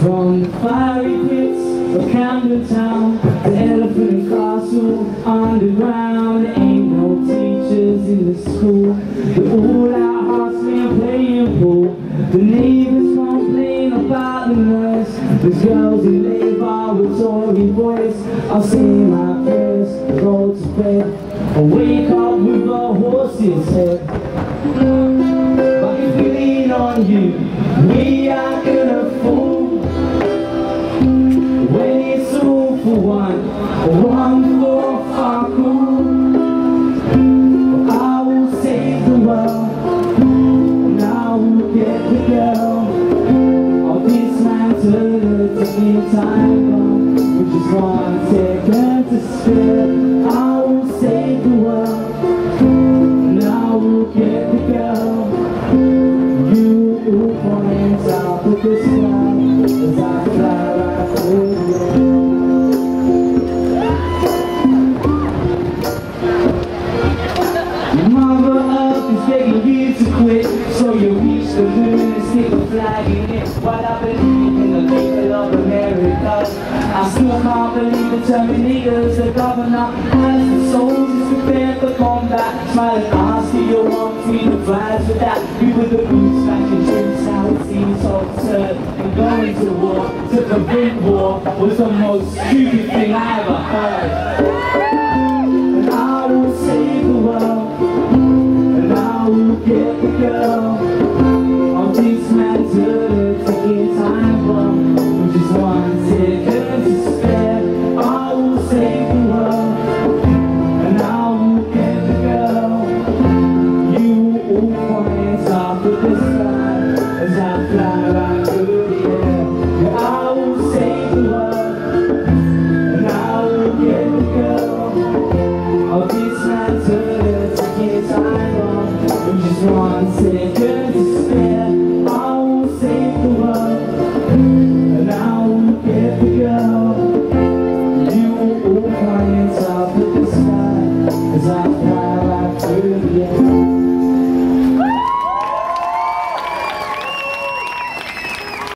From the fiery pits of Camden Town The elephant castle underground ain't no teachers in the school. The all-out hearts playing pool The neighbors complain about the nurse. The girls in labor with Tory voice I'll say my prayers, go to bed I wake up with a horse's head. But if lean on you, ticking time bomb, which is one second to spare. I will save the world, and I will get the girl. You point out at the sky as I fly right you. Begging you to quit So you reach the moon and stick a flag in it While I believe I still can't believe the Terminators The governor has the soldiers prepared for combat. Smiling eyes to your one freedom. Flags with that. We were the boots smashing troops Now it seems so absurd And going to war. To prevent war Was the most stupid thing I ever heard As I fly